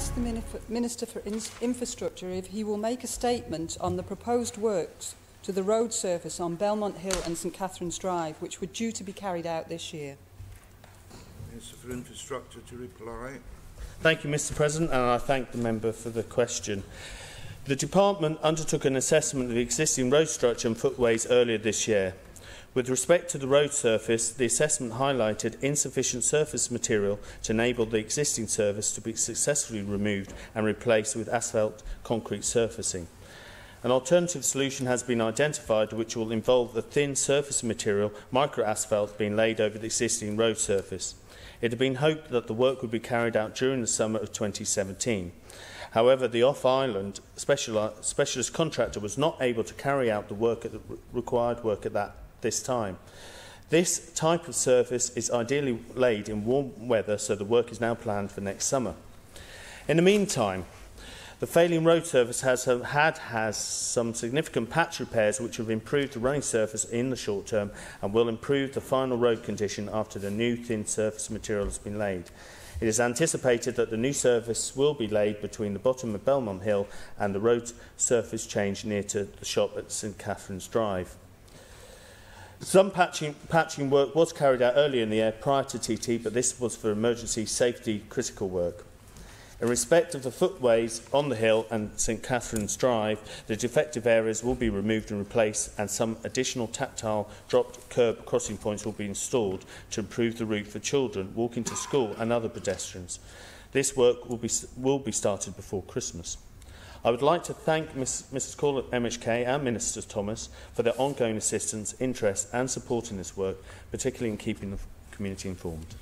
ask the Minister for Infrastructure if he will make a statement on the proposed works to the road surface on Belmont Hill and St Catherine's Drive, which were due to be carried out this year. Minister for Infrastructure to reply. Thank you, Mr President, and I thank the member for the question. The Department undertook an assessment of the existing road structure and footways earlier this year. With respect to the road surface, the assessment highlighted insufficient surface material to enable the existing surface to be successfully removed and replaced with asphalt concrete surfacing. An alternative solution has been identified which will involve the thin surface material, microasphalt, being laid over the existing road surface. It had been hoped that the work would be carried out during the summer of 2017. However, the off-island specialist contractor was not able to carry out the work at the required work at that this time. This type of surface is ideally laid in warm weather, so the work is now planned for next summer. In the meantime, the failing road surface has had has some significant patch repairs which have improved the running surface in the short term and will improve the final road condition after the new thin surface material has been laid. It is anticipated that the new surface will be laid between the bottom of Belmont Hill and the road surface change near to the shop at St Catherine's Drive. Some patching, patching work was carried out earlier in the year prior to TT, but this was for emergency safety critical work. In respect of the footways on the hill and St Catherine's Drive, the defective areas will be removed and replaced and some additional tactile dropped curb crossing points will be installed to improve the route for children walking to school and other pedestrians. This work will be, will be started before Christmas. I would like to thank Ms, Mrs Call MHK and Minister Thomas for their ongoing assistance, interest and support in this work, particularly in keeping the community informed.